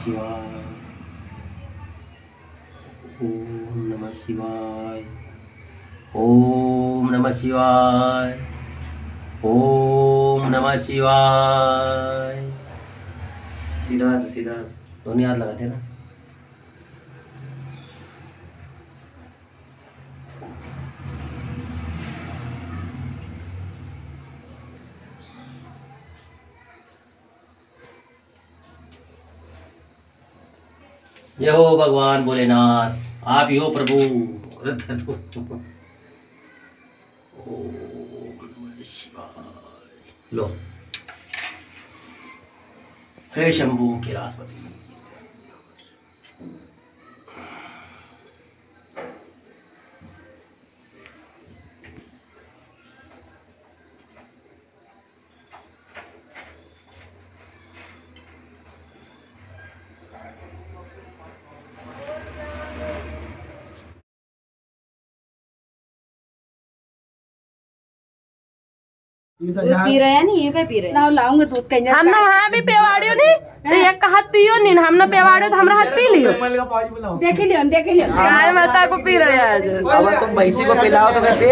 शिवाय। ओम नमः शिवाय। ओम नमः शिवाय। ओम नमः शिवाय। सीधा से सीधा ध्वनि हाथ लगाते ना? जय हो भगवान भोलेनाथ आप ही हो प्रभु। लो। हे शंभू के दूध पी रहे हैं नहीं ये क्या पी रहे ना लाऊँगे दूध कहीं हम ना वहाँ भी पेवाड़ियो नी तो एक का हाथ पियो नहीं हम ना पेवाड़ियो तो हमरा हाथ पी लियो। देख लियो देख लियो। गाय माता को पी रहे आज। अब तुम भैंसी को पिलाओ तो कहते